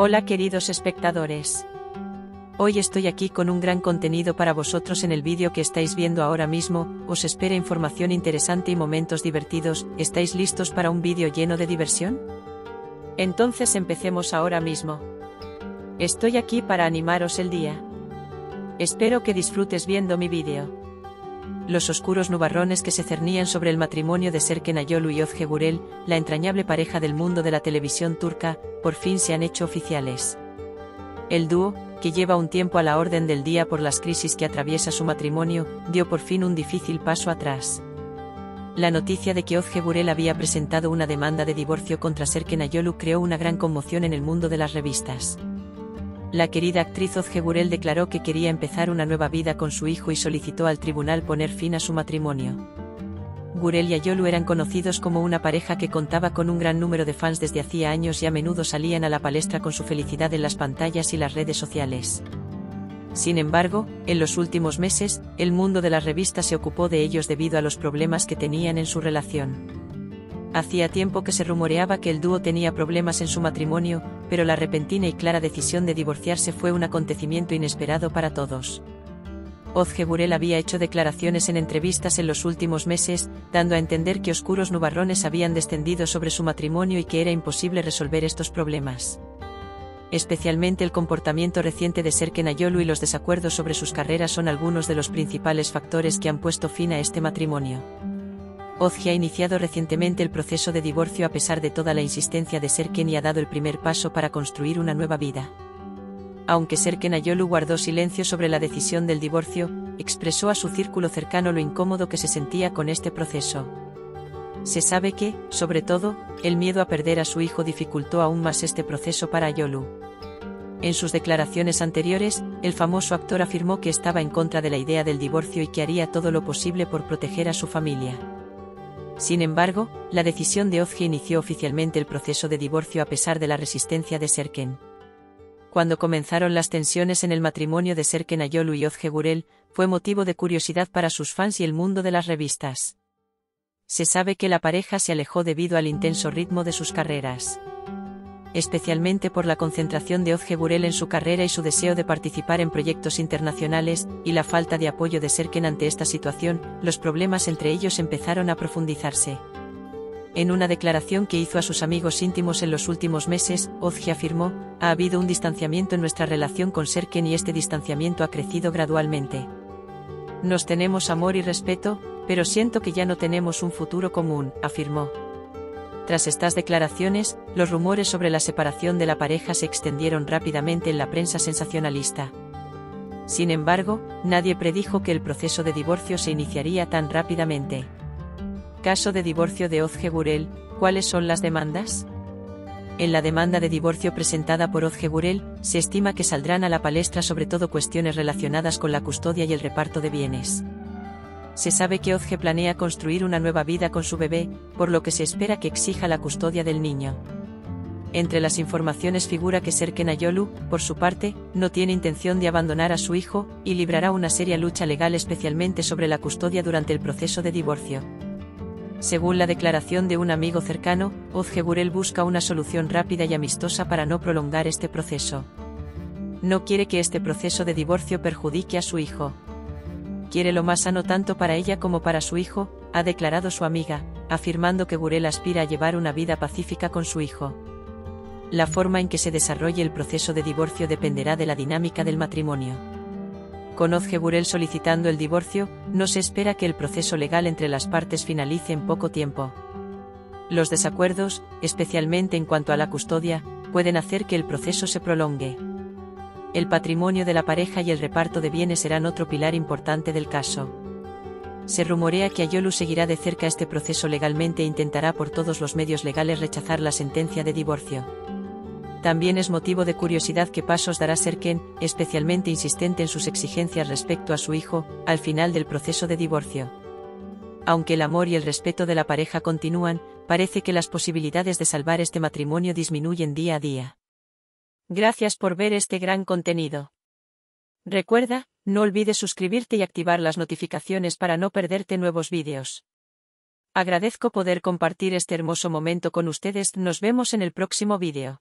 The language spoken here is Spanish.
Hola queridos espectadores. Hoy estoy aquí con un gran contenido para vosotros en el vídeo que estáis viendo ahora mismo, os espera información interesante y momentos divertidos, ¿estáis listos para un vídeo lleno de diversión? Entonces empecemos ahora mismo. Estoy aquí para animaros el día. Espero que disfrutes viendo mi vídeo los oscuros nubarrones que se cernían sobre el matrimonio de Serken Ayolu y Ozge Gurel, la entrañable pareja del mundo de la televisión turca, por fin se han hecho oficiales. El dúo, que lleva un tiempo a la orden del día por las crisis que atraviesa su matrimonio, dio por fin un difícil paso atrás. La noticia de que Ozge Gurel había presentado una demanda de divorcio contra Serken Ayolu creó una gran conmoción en el mundo de las revistas. La querida actriz Ozge Gurel declaró que quería empezar una nueva vida con su hijo y solicitó al tribunal poner fin a su matrimonio. Gurel y Ayolu eran conocidos como una pareja que contaba con un gran número de fans desde hacía años y a menudo salían a la palestra con su felicidad en las pantallas y las redes sociales. Sin embargo, en los últimos meses, el mundo de las revistas se ocupó de ellos debido a los problemas que tenían en su relación. Hacía tiempo que se rumoreaba que el dúo tenía problemas en su matrimonio, pero la repentina y clara decisión de divorciarse fue un acontecimiento inesperado para todos. Ozge Burel había hecho declaraciones en entrevistas en los últimos meses, dando a entender que oscuros nubarrones habían descendido sobre su matrimonio y que era imposible resolver estos problemas. Especialmente el comportamiento reciente de Serken Ayolu y los desacuerdos sobre sus carreras son algunos de los principales factores que han puesto fin a este matrimonio. Ozgi ha iniciado recientemente el proceso de divorcio a pesar de toda la insistencia de Serken y ha dado el primer paso para construir una nueva vida. Aunque Serken Ayolu guardó silencio sobre la decisión del divorcio, expresó a su círculo cercano lo incómodo que se sentía con este proceso. Se sabe que, sobre todo, el miedo a perder a su hijo dificultó aún más este proceso para Ayolu. En sus declaraciones anteriores, el famoso actor afirmó que estaba en contra de la idea del divorcio y que haría todo lo posible por proteger a su familia. Sin embargo, la decisión de Ozgi inició oficialmente el proceso de divorcio a pesar de la resistencia de Serken. Cuando comenzaron las tensiones en el matrimonio de Serken Ayolu y Ozge Gurel, fue motivo de curiosidad para sus fans y el mundo de las revistas. Se sabe que la pareja se alejó debido al intenso ritmo de sus carreras especialmente por la concentración de Ozge Gurel en su carrera y su deseo de participar en proyectos internacionales, y la falta de apoyo de Serken ante esta situación, los problemas entre ellos empezaron a profundizarse. En una declaración que hizo a sus amigos íntimos en los últimos meses, Ozge afirmó, ha habido un distanciamiento en nuestra relación con Serken y este distanciamiento ha crecido gradualmente. Nos tenemos amor y respeto, pero siento que ya no tenemos un futuro común, afirmó. Tras estas declaraciones, los rumores sobre la separación de la pareja se extendieron rápidamente en la prensa sensacionalista. Sin embargo, nadie predijo que el proceso de divorcio se iniciaría tan rápidamente. Caso de divorcio de Ozge Gurel, ¿cuáles son las demandas? En la demanda de divorcio presentada por Ozge Gurel, se estima que saldrán a la palestra sobre todo cuestiones relacionadas con la custodia y el reparto de bienes se sabe que Ozge planea construir una nueva vida con su bebé, por lo que se espera que exija la custodia del niño. Entre las informaciones figura que Serken Ayolu, por su parte, no tiene intención de abandonar a su hijo, y librará una seria lucha legal especialmente sobre la custodia durante el proceso de divorcio. Según la declaración de un amigo cercano, Ozge Gurel busca una solución rápida y amistosa para no prolongar este proceso. No quiere que este proceso de divorcio perjudique a su hijo quiere lo más sano tanto para ella como para su hijo, ha declarado su amiga, afirmando que Gurel aspira a llevar una vida pacífica con su hijo. La forma en que se desarrolle el proceso de divorcio dependerá de la dinámica del matrimonio. Con Gurel solicitando el divorcio, no se espera que el proceso legal entre las partes finalice en poco tiempo. Los desacuerdos, especialmente en cuanto a la custodia, pueden hacer que el proceso se prolongue el patrimonio de la pareja y el reparto de bienes serán otro pilar importante del caso. Se rumorea que Ayolu seguirá de cerca este proceso legalmente e intentará por todos los medios legales rechazar la sentencia de divorcio. También es motivo de curiosidad qué pasos dará Serken, especialmente insistente en sus exigencias respecto a su hijo, al final del proceso de divorcio. Aunque el amor y el respeto de la pareja continúan, parece que las posibilidades de salvar este matrimonio disminuyen día a día. Gracias por ver este gran contenido. Recuerda, no olvides suscribirte y activar las notificaciones para no perderte nuevos vídeos. Agradezco poder compartir este hermoso momento con ustedes, nos vemos en el próximo vídeo.